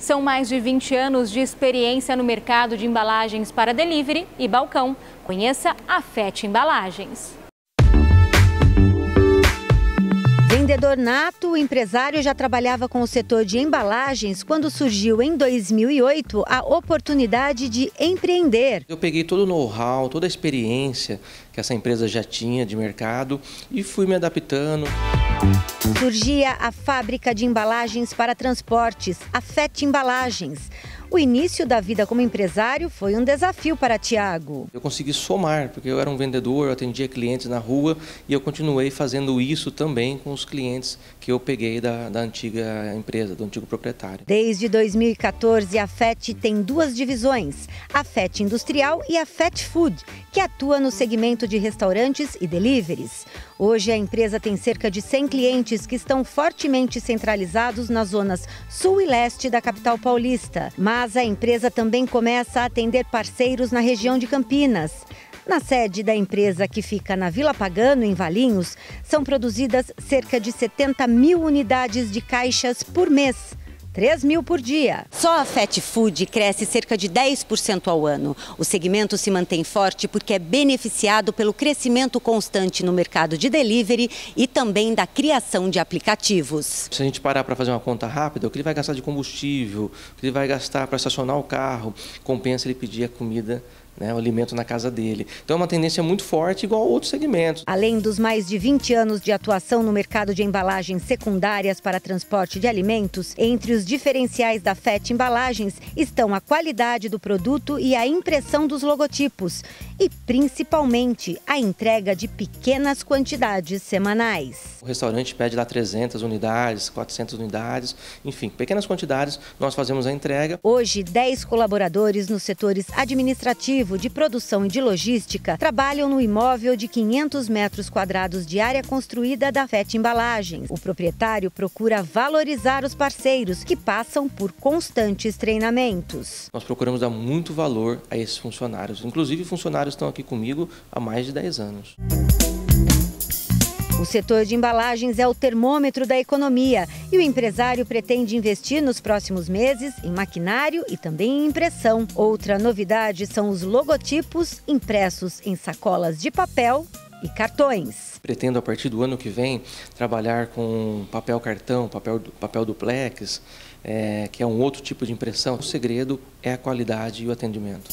São mais de 20 anos de experiência no mercado de embalagens para delivery e balcão. Conheça a FET Embalagens. Vendedor nato, o empresário já trabalhava com o setor de embalagens quando surgiu em 2008 a oportunidade de empreender. Eu peguei todo o know-how, toda a experiência que essa empresa já tinha de mercado e fui me adaptando. Surgia a fábrica de embalagens para transportes, a FET Embalagens. O início da vida como empresário foi um desafio para Tiago. Eu consegui somar, porque eu era um vendedor, eu atendia clientes na rua e eu continuei fazendo isso também com os clientes que eu peguei da, da antiga empresa, do antigo proprietário. Desde 2014, a FET tem duas divisões, a FET Industrial e a FET Food, que atua no segmento de restaurantes e deliveries. Hoje a empresa tem cerca de 100 clientes que estão fortemente centralizados nas zonas sul e leste da capital paulista. Mas a empresa também começa a atender parceiros na região de Campinas. Na sede da empresa que fica na Vila Pagano, em Valinhos, são produzidas cerca de 70 mil unidades de caixas por mês. 3 mil por dia. Só a Fat Food cresce cerca de 10% ao ano. O segmento se mantém forte porque é beneficiado pelo crescimento constante no mercado de delivery e também da criação de aplicativos. Se a gente parar para fazer uma conta rápida, o que ele vai gastar de combustível, o que ele vai gastar para estacionar o carro, compensa ele pedir a comida né, o alimento na casa dele. Então é uma tendência muito forte, igual a outros segmentos. Além dos mais de 20 anos de atuação no mercado de embalagens secundárias para transporte de alimentos, entre os diferenciais da FET Embalagens estão a qualidade do produto e a impressão dos logotipos. E principalmente a entrega de pequenas quantidades semanais. O restaurante pede lá 300 unidades, 400 unidades, enfim, pequenas quantidades, nós fazemos a entrega. Hoje, 10 colaboradores nos setores administrativo de produção e de logística trabalham no imóvel de 500 metros quadrados de área construída da FET Embalagens. O proprietário procura valorizar os parceiros que passam por constantes treinamentos. Nós procuramos dar muito valor a esses funcionários. Inclusive, funcionários estão aqui comigo há mais de 10 anos. O setor de embalagens é o termômetro da economia e o empresário pretende investir nos próximos meses em maquinário e também em impressão. Outra novidade são os logotipos impressos em sacolas de papel e cartões. Pretendo, a partir do ano que vem, trabalhar com papel cartão, papel, papel duplex, é, que é um outro tipo de impressão. O segredo é a qualidade e o atendimento.